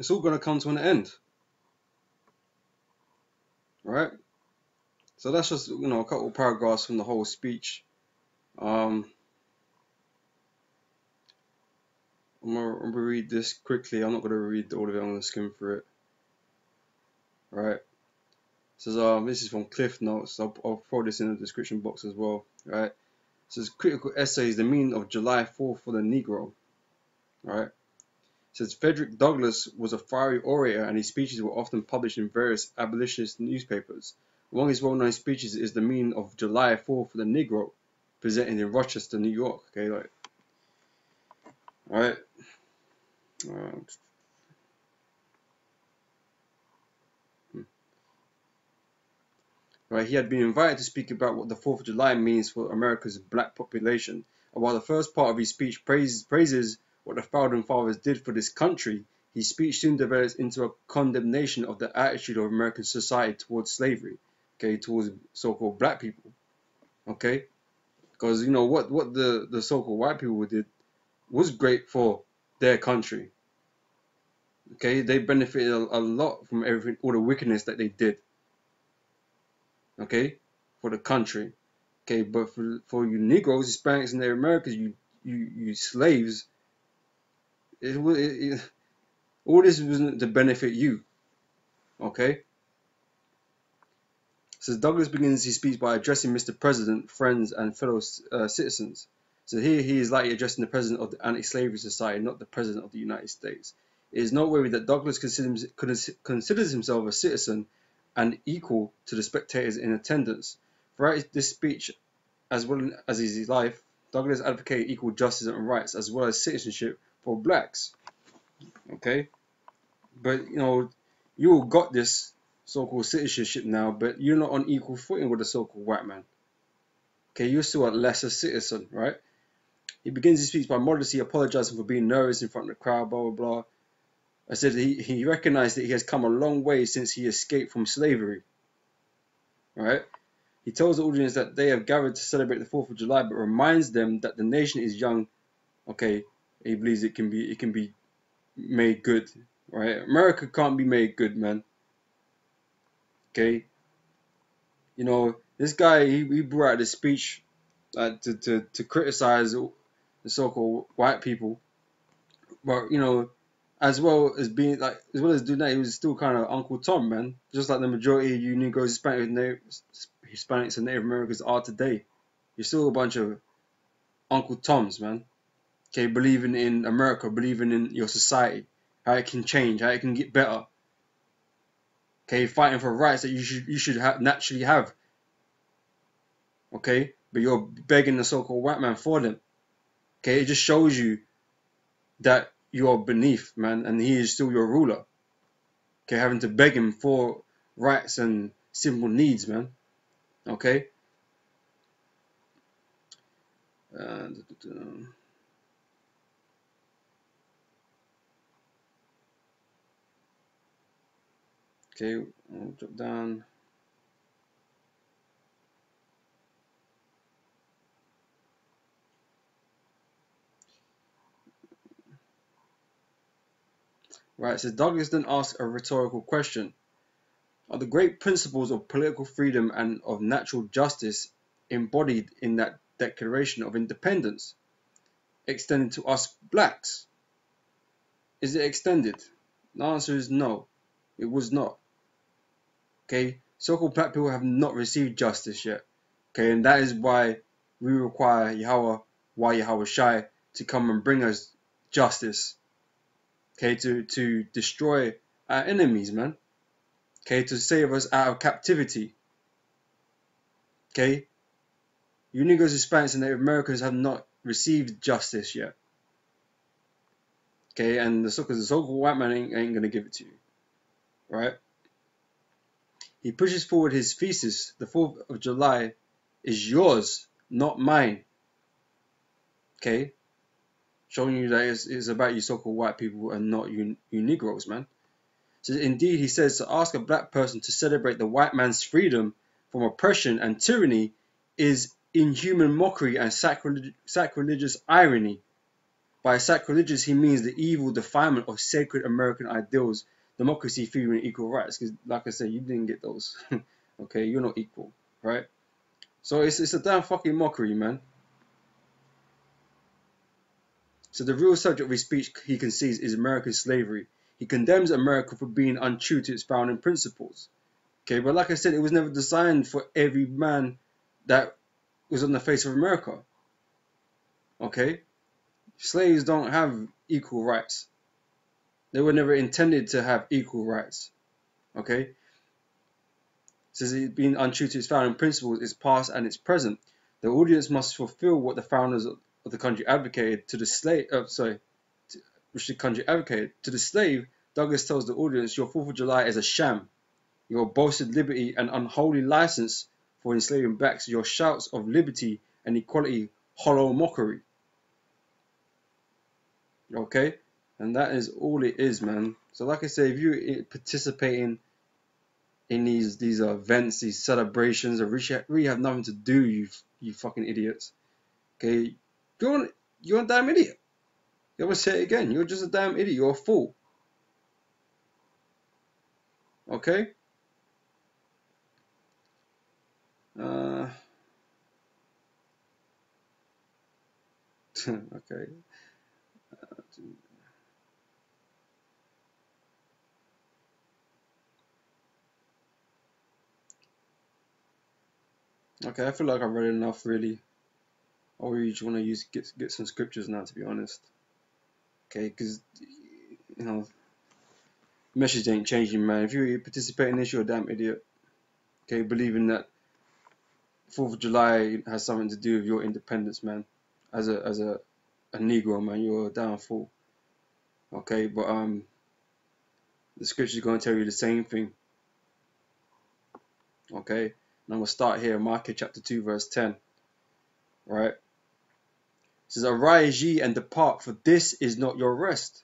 it's all going to come to an end. Right? So that's just, you know, a couple paragraphs from the whole speech. Um, I'm I'm gonna read this quickly. I'm not gonna read all of it. I'm gonna skim through it. Right. It says um, this is from Cliff Notes. I'll, I'll throw this in the description box as well. Right. It says critical essays: the meaning of July 4th for the Negro. Right. Says Frederick Douglass was a fiery orator, and his speeches were often published in various abolitionist newspapers. Among his well-known speeches is the meaning of July 4th for the Negro, presented in Rochester, New York. Okay, like. All right. Uh, right, he had been invited to speak about what the 4th of July means for America's black population. And while the first part of his speech praises, praises what the founding fathers did for this country, his speech soon develops into a condemnation of the attitude of American society towards slavery, okay, towards so-called black people, okay, because you know what what the the so-called white people did was great for their country. Okay, they benefited a, a lot from everything, all the wickedness that they did. Okay, for the country. Okay, but for for you Negroes, Hispanics, and the Americans, you you you slaves. It, it, it all this wasn't to benefit you. Okay. Says Douglass begins his speech by addressing Mr. President, friends, and fellow uh, citizens. So here he is likely addressing the president of the Anti-Slavery Society, not the president of the United States. It is noteworthy that Douglass considers, considers himself a citizen and equal to the spectators in attendance. Throughout this speech, as well as his life, Douglass advocated equal justice and rights as well as citizenship for blacks. Okay, but you know, you got this so-called citizenship now, but you're not on equal footing with the so-called white man. Okay, you're still a lesser citizen, right? He begins his speech by modestly apologizing for being nervous in front of the crowd, blah, blah, blah. I said he, he recognized that he has come a long way since he escaped from slavery. Right? He tells the audience that they have gathered to celebrate the 4th of July, but reminds them that the nation is young. Okay, he believes it can be it can be made good. Right? America can't be made good, man. Okay? You know, this guy he, he brought out this speech uh, to, to, to criticize the so-called white people. But you know, as well as being like, as well as doing that, he was still kind of Uncle Tom, man. Just like the majority of you Negroes, Hispanics, Hispanics, and Native Americans are today. You're still a bunch of Uncle Toms, man. Okay, believing in America, believing in your society, how it can change, how it can get better. Okay, fighting for rights that you should you should have naturally have. Okay, but you're begging the so-called white man for them. Okay, it just shows you that you're beneath, man, and he is still your ruler. Okay, having to beg him for rights and simple needs, man. Okay. Uh, okay, drop down. Right, so Douglass then asks a rhetorical question. Are the great principles of political freedom and of natural justice embodied in that Declaration of Independence extended to us blacks? Is it extended? The answer is no, it was not. Okay, so-called black people have not received justice yet. Okay, and that is why we require Yahweh, why Yahawashi, to come and bring us justice okay, to, to destroy our enemies, man, okay, to save us out of captivity, okay. You Negroes, Hispanics, and Native Americans have not received justice yet, okay, and the so-called white man ain't, ain't gonna give it to you, right? He pushes forward his thesis, the 4th of July is yours, not mine. Okay? showing you that it's, it's about you so-called white people and not you, you Negroes, man. So indeed, he says to ask a black person to celebrate the white man's freedom from oppression and tyranny is inhuman mockery and sacrilegious irony. By sacrilegious, he means the evil defilement of sacred American ideals, democracy, freedom, and equal rights. Because, like I said, you didn't get those. okay, you're not equal, right? So it's, it's a damn fucking mockery, man. So the real subject of his speech he concedes is American slavery. He condemns America for being untrue to its founding principles. Okay, but like I said, it was never designed for every man that was on the face of America. Okay? Slaves don't have equal rights. They were never intended to have equal rights. Okay? Since it being untrue to its founding principles, its past and its present. The audience must fulfill what the founders of the country advocated to the slave. Uh, sorry, to, which the country advocated to the slave. Douglass tells the audience, "Your Fourth of July is a sham. Your boasted liberty and unholy license for enslaving blacks. Your shouts of liberty and equality, hollow mockery." Okay, and that is all it is, man. So, like I say, if you're participating in these these events, these celebrations that really, have nothing to do, you you fucking idiots. Okay, you're you're a damn idiot. I'm gonna say it again. You're just a damn idiot. You're a fool. Okay. Uh, okay. Okay, I feel like I've read enough really. I really just want to use get get some scriptures now, to be honest. Okay, because you know, message ain't changing, man. If you participate in this, you're a damn idiot. Okay, believing that Fourth of July has something to do with your independence, man. As a as a a Negro, man, you're a damn fool. Okay, but um, the scripture's going to tell you the same thing. Okay. And I'm going to start here, Micah chapter 2, verse 10. Right? It says, Arise ye and depart, for this is not your rest.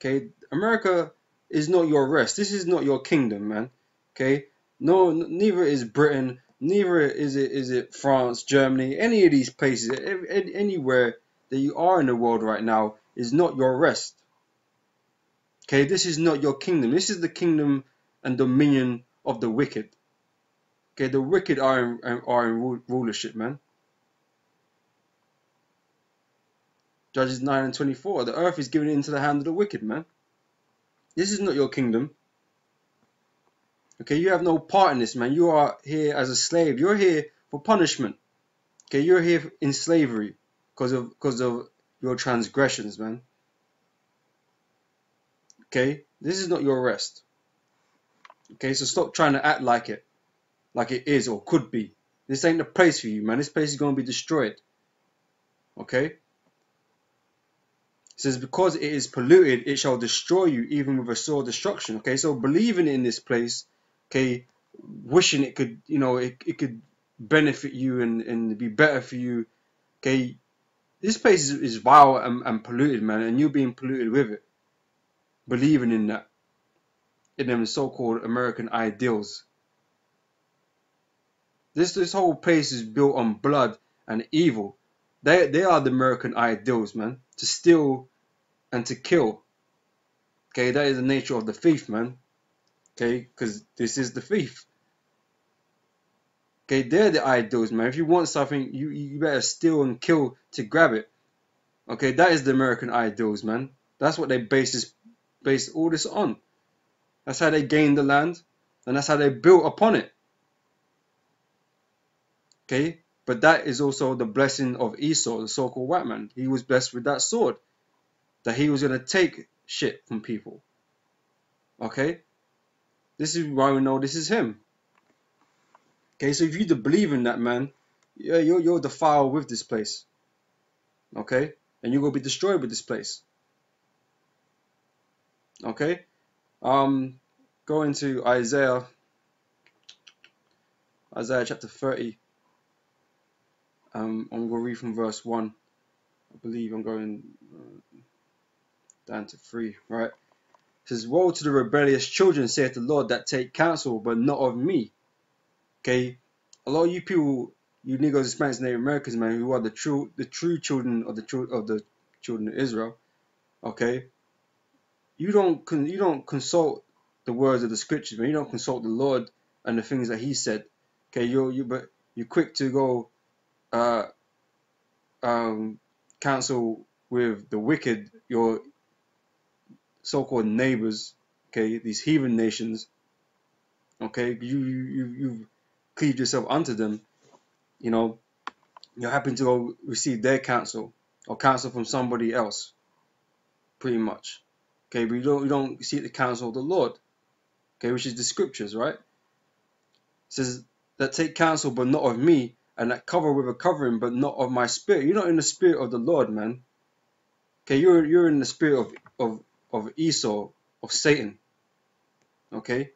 Okay? America is not your rest. This is not your kingdom, man. Okay? No, neither is Britain, neither is it is it France, Germany, any of these places, anywhere that you are in the world right now is not your rest. Okay, this is not your kingdom. This is the kingdom and dominion of the wicked. Okay, the wicked are in, um, are in rulership, man. Judges 9 and 24. The earth is given into the hand of the wicked, man. This is not your kingdom. Okay, you have no part in this, man. You are here as a slave. You're here for punishment. Okay, you're here in slavery because of because of your transgressions, man. Okay, this is not your rest. Okay, so stop trying to act like it like it is or could be. This ain't the place for you, man. This place is going to be destroyed. Okay? It says, because it is polluted, it shall destroy you, even with a sore destruction. Okay, so believing in this place, okay, wishing it could, you know, it, it could benefit you and, and be better for you. Okay, this place is, is vile and, and polluted, man, and you're being polluted with it. Believing in that, in them so-called American ideals. This this whole place is built on blood and evil. They they are the American ideals, man. To steal and to kill. Okay, that is the nature of the thief, man. Okay, because this is the thief. Okay, they're the ideals, man. If you want something, you you better steal and kill to grab it. Okay, that is the American ideals, man. That's what they base this base all this on. That's how they gained the land, and that's how they built upon it. Okay, but that is also the blessing of Esau, the so-called white man. He was blessed with that sword, that he was going to take shit from people. Okay, this is why we know this is him. Okay, so if you believe in that man, yeah, you're you're defiled with this place. Okay, and you're gonna be destroyed with this place. Okay, um, go into Isaiah, Isaiah chapter 30. Um, I'm going to read from verse 1. I believe I'm going uh, down to 3, right? It says, Woe to the rebellious children, saith the Lord, that take counsel, but not of me. Okay? A lot of you people, you Negroes, Hispanics, Native Americans, man, who are the true the true children of the of the children of Israel. Okay, you don't con- you don't consult the words of the scriptures, man. You don't consult the Lord and the things that He said. Okay, you you but you're quick to go uh, um, counsel with the wicked, your so-called neighbors. Okay, these heathen nations. Okay, you you you cleaved yourself unto them. You know, you're happy to go receive their counsel or counsel from somebody else, pretty much. Okay, but you don't you don't seek the counsel of the Lord. Okay, which is the scriptures, right? It says that take counsel but not of me, and that cover with a covering but not of my spirit. You're not in the spirit of the Lord, man. Okay, you're you're in the spirit of of of Esau, of Satan. Okay,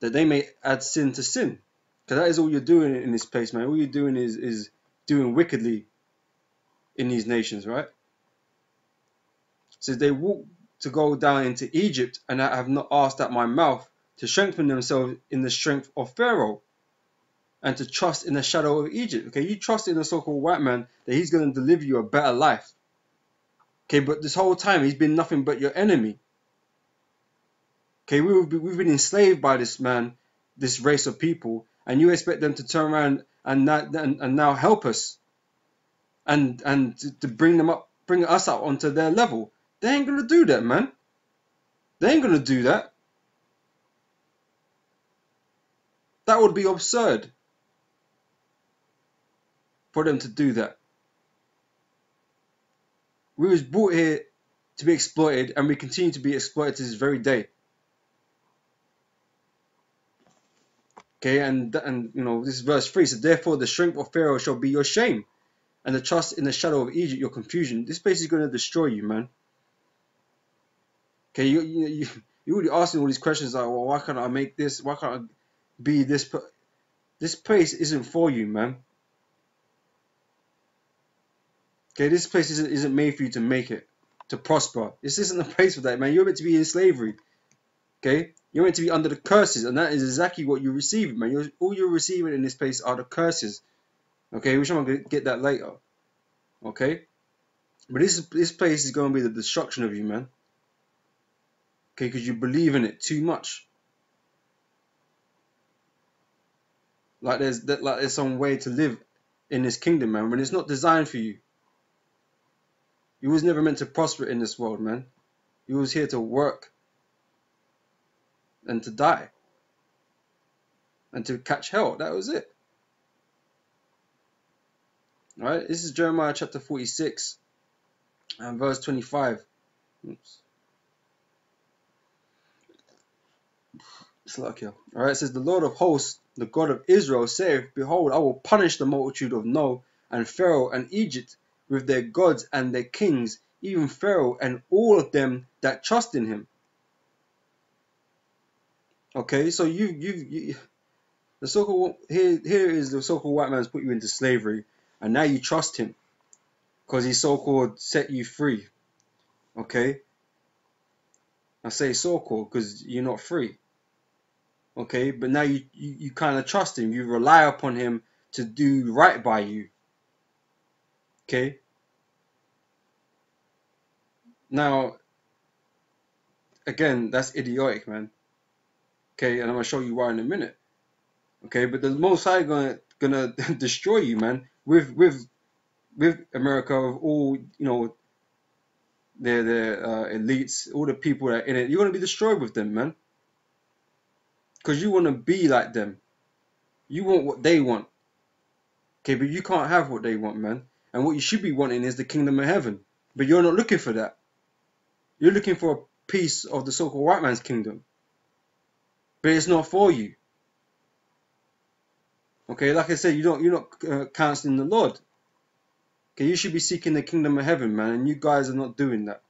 that they may add sin to sin, because that is all you're doing in this place, man. All you're doing is is doing wickedly in these nations, right? So they walk to go down into Egypt, and I have not asked at my mouth to strengthen themselves in the strength of Pharaoh and to trust in the shadow of Egypt. Okay, you trust in the so-called white man that he's going to deliver you a better life. Okay, but this whole time he's been nothing but your enemy. Okay, we've we've been enslaved by this man, this race of people, and you expect them to turn around and that and, and now help us, and and to, to bring them up, bring us up onto their level. They ain't gonna do that, man. They ain't gonna do that. That would be absurd for them to do that. We was brought here to be exploited, and we continue to be exploited to this very day. Okay, and and you know this is verse three. So therefore, the strength of Pharaoh shall be your shame, and the trust in the shadow of Egypt your confusion. This place is going to destroy you, man. Okay, you you you you already asking all these questions like, well, why can't I make this? Why can't I be this? This place isn't for you, man. Okay, this place isn't, isn't made for you to make it, to prosper. This isn't the place for that, man. You're meant to be in slavery. Okay? You're meant to be under the curses, and that is exactly what you're receiving, man. You're, all you're receiving in this place are the curses. Okay, which I'm going to get that later. Okay? But this, this place is going to be the destruction of you, man. Okay, because you believe in it too much. Like there's like there's some way to live in this kingdom, man, when it's not designed for you. You was never meant to prosper in this world, man. You was here to work and to die and to catch hell. That was it. All right, this is Jeremiah chapter 46 and verse 25. Oops. Slakia. All right, it says, The Lord of hosts, the God of Israel, saith, Behold, I will punish the multitude of No and Pharaoh and Egypt with their gods and their kings, even Pharaoh and all of them that trust in him. Okay, so you you, you the so-called here here is the so-called white man's put you into slavery, and now you trust him because he so-called set you free. Okay, I say so-called because you're not free. Okay, but now you you, you kind of trust him. You rely upon him to do right by you. Okay, now, again, that's idiotic, man. Okay, and I'm gonna show you why in a minute. Okay, but the Most High gonna gonna destroy you, man. With with with America, with all you know, their their uh, elites, all the people that in it, you're gonna be destroyed with them, man. Cause you wanna be like them. You want what they want. Okay, but you can't have what they want, man. And what you should be wanting is the kingdom of heaven. But you're not looking for that. You're looking for a piece of the so-called white man's kingdom. But it's not for you. Okay, like I said, you don't you're not uh, counseling the Lord. Okay, you should be seeking the kingdom of heaven, man, and you guys are not doing that.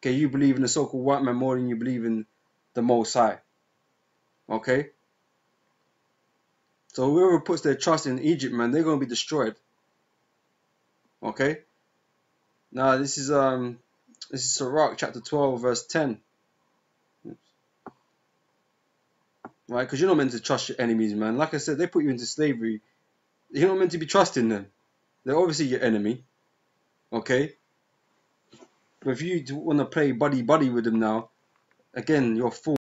Okay, you believe in the so-called white man more than you believe in the Most High. Okay. So whoever puts their trust in Egypt, man, they're gonna be destroyed. Okay. Now this is um this is Sirach chapter 12, verse 10. Right? Because you're not meant to trust your enemies, man. Like I said, they put you into slavery. You're not meant to be trusting them. They're obviously your enemy. Okay? But if you want to play buddy buddy with them now, again, you're a fool.